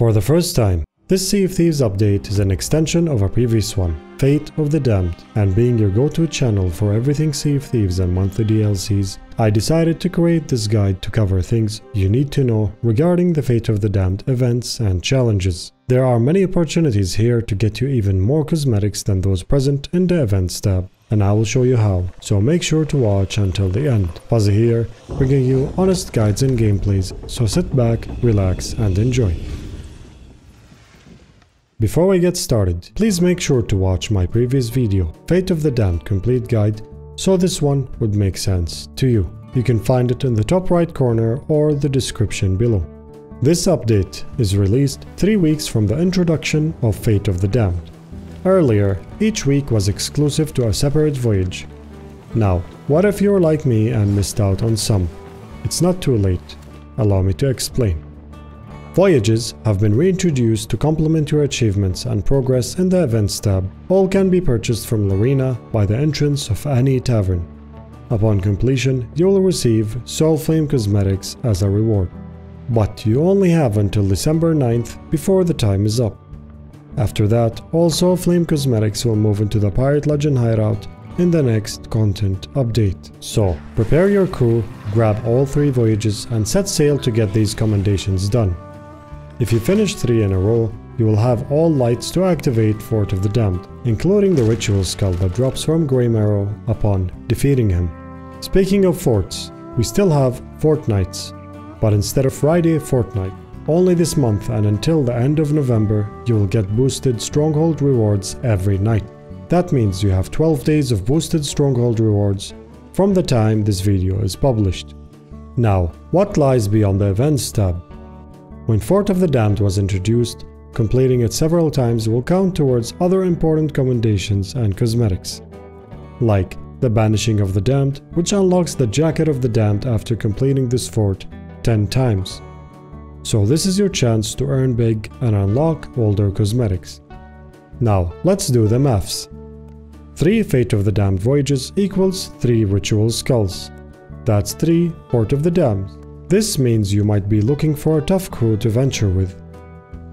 For the first time, this Sea of Thieves update is an extension of a previous one, Fate of the Damned, and being your go-to channel for everything Sea of Thieves and monthly DLCs, I decided to create this guide to cover things you need to know regarding the Fate of the Damned events and challenges. There are many opportunities here to get you even more cosmetics than those present in the events tab and I will show you how, so make sure to watch until the end. Phuzzy here, bringing you honest guides and gameplays, so sit back, relax and enjoy. Before we get started, please make sure to watch my previous video, Fate of the Damned Complete Guide, so this one would make sense to you. You can find it in the top right corner or the description below. This update is released 3 weeks from the introduction of Fate of the Damned. Earlier, each week was exclusive to a separate voyage. Now, what if you're like me and missed out on some? It's not too late. Allow me to explain. Voyages have been reintroduced to complement your achievements and progress in the Events tab. All can be purchased from Larinna by the entrance of any tavern. Upon completion, you will receive Soulflame Cosmetics as a reward. But you only have until December 9th before the time is up. After that, all Soulflame Cosmetics will move into the Pirate Legend hideout in the next content update. So, prepare your crew, grab all three voyages and set sail to get these commendations done. If you finish 3 in a row, you will have all lights to activate Fort of the Damned, including the ritual skull that drops from Graymarrow upon defeating him. Speaking of forts, we still have fortnights, but instead of Friday fortnight, only this month and until the end of November, you will get boosted Stronghold rewards every night. That means you have 12 days of boosted Stronghold rewards from the time this video is published. Now, what lies beyond the Events tab? When Fort of the Damned was introduced, completing it several times will count towards other important commendations and cosmetics, like the Banishing of the Damned, which unlocks the Jacket of the Damned after completing this fort 10 times. So this is your chance to earn big and unlock older cosmetics. Now, let's do the maths. 3 Fate of the Damned voyages equals 3 Ritual Skulls. That's 3 Fort of the Damned. This means you might be looking for a tough crew to venture with.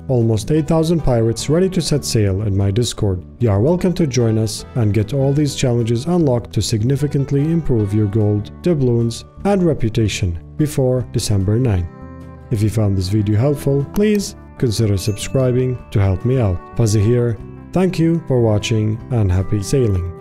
Almost 8000 pirates ready to set sail in my Discord. You are welcome to join us and get all these challenges unlocked to significantly improve your gold, doubloons, and reputation before December 9. If you found this video helpful, please consider subscribing to help me out. Phuzzy here, thank you for watching and happy sailing.